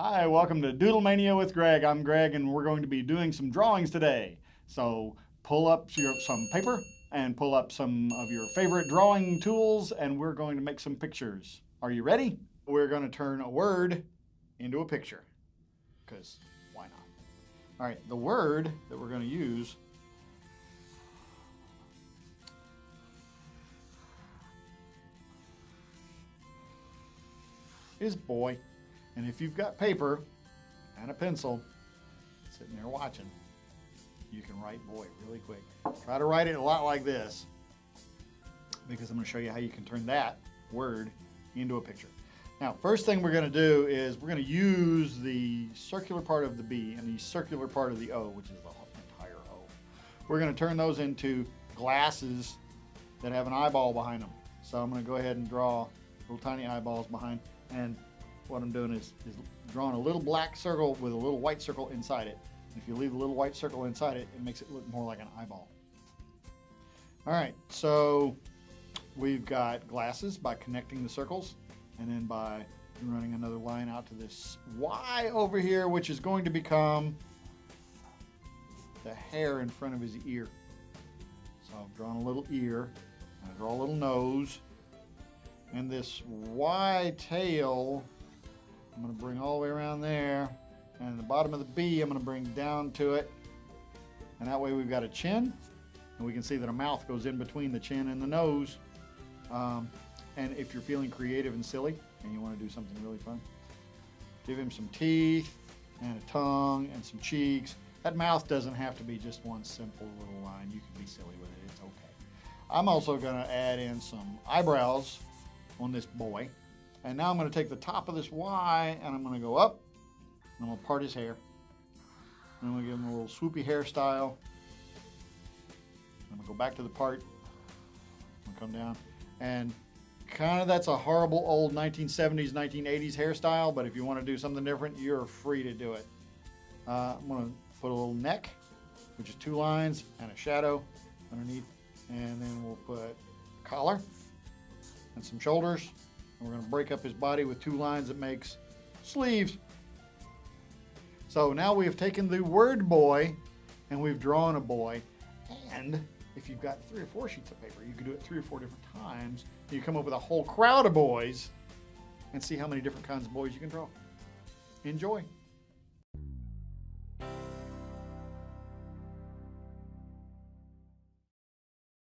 welcome to Doodlemania with Greg. I'm Greg, and we're going to be doing some drawings today. So pull up your, some paper and pull up some of your favorite drawing tools, and we're going to make some pictures. Are you ready? We're going to turn a word into a picture, because why not? All right, the word that we're going to use is boy. And if you've got paper and a pencil sitting there watching, you can write boy really quick. Try to write it a lot like this because I'm going to show you how you can turn that word into a picture. Now, first thing we're going to do is we're going to use the circular part of the B and the circular part of the O, which is the entire O. We're going to turn those into glasses that have an eyeball behind them. So I'm going to go ahead and draw little tiny eyeballs behind and what I'm doing is, is drawing a little black circle with a little white circle inside it. If you leave a little white circle inside it, it makes it look more like an eyeball. All right, so we've got glasses by connecting the circles and then by running another line out to this Y over here, which is going to become the hair in front of his ear. So I've drawn a little ear, I draw a little nose, and this Y tail I'm going to bring all the way around there. And the bottom of the B, I'm going to bring down to it. And that way we've got a chin. And we can see that a mouth goes in between the chin and the nose. Um, and if you're feeling creative and silly and you want to do something really fun, give him some teeth and a tongue and some cheeks. That mouth doesn't have to be just one simple little line. You can be silly with it. It's okay. I'm also going to add in some eyebrows on this boy. And now I'm going to take the top of this Y and I'm going to go up. And I'm going to part his hair. And I'm going to give him a little swoopy hairstyle. I'm going to go back to the part. I'm going to come down. And kind of that's a horrible old 1970s, 1980s hairstyle. But if you want to do something different, you're free to do it. Uh, I'm going to put a little neck, which is two lines and a shadow underneath. And then we'll put collar and some shoulders and we're going to break up his body with two lines that makes sleeves. So now we have taken the word boy and we've drawn a boy. And if you've got three or four sheets of paper, you can do it three or four different times. You come up with a whole crowd of boys and see how many different kinds of boys you can draw. Enjoy.